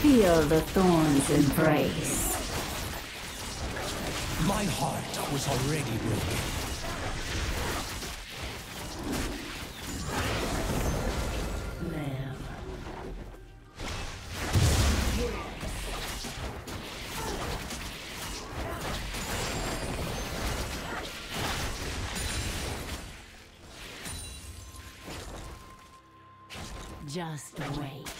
Feel the thorns embrace. My heart was already broken. Just wait.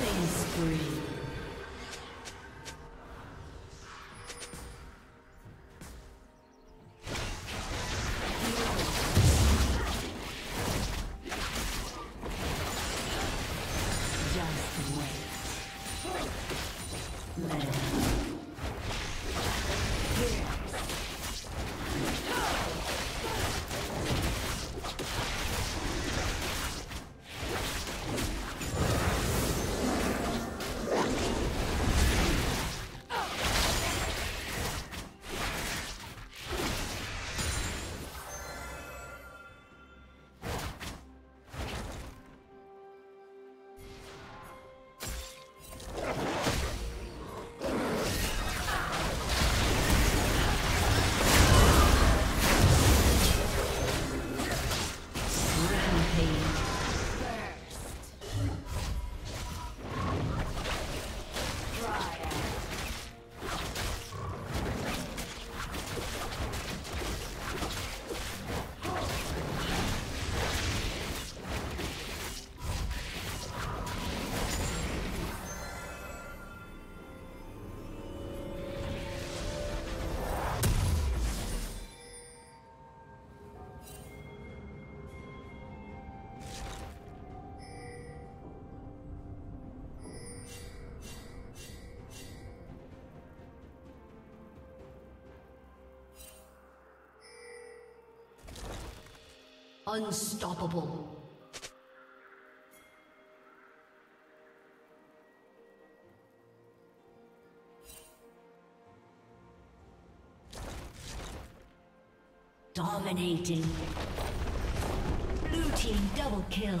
Killing spree. Unstoppable. Dominating. Blue team double kill.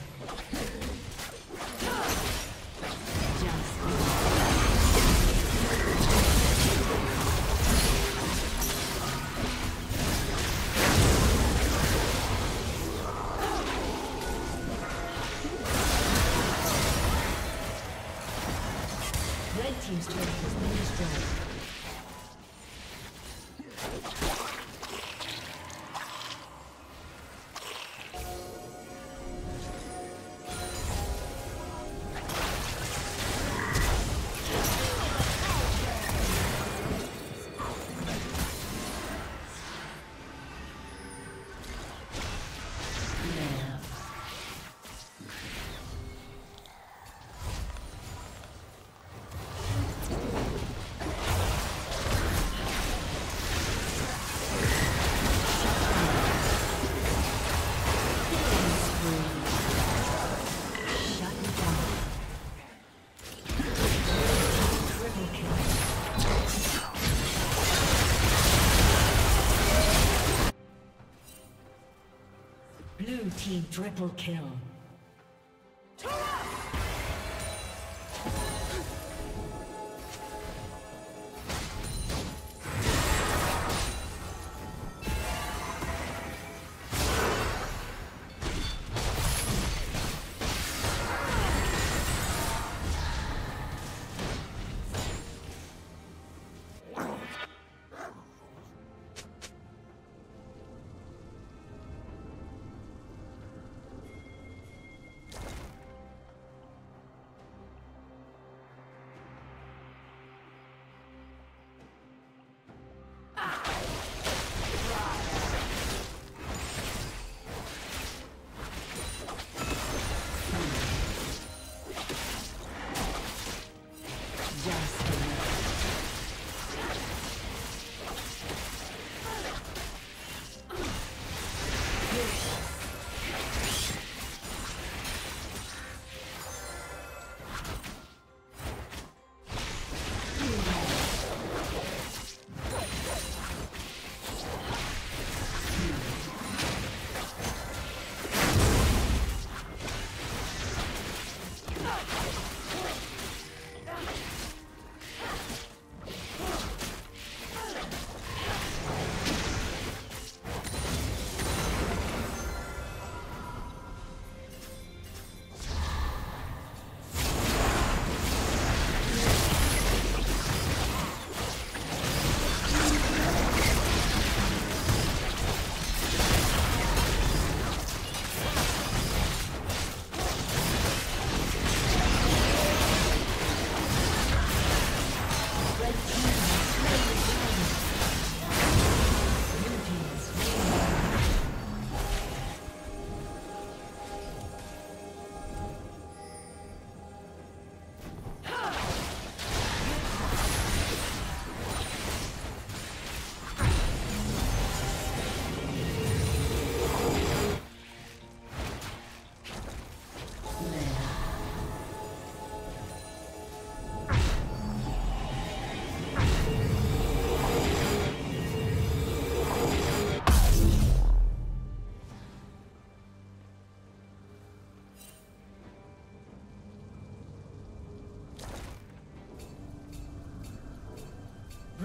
Team triple kill.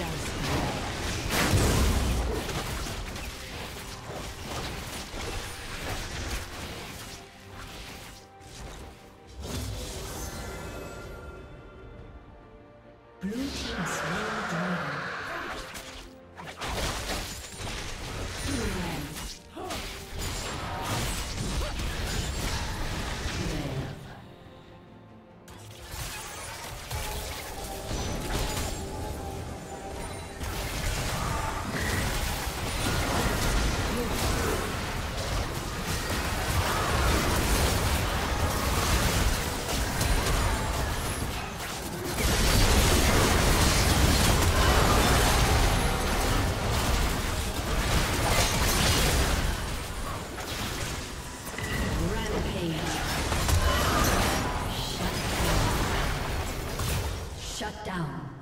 does. Shut down.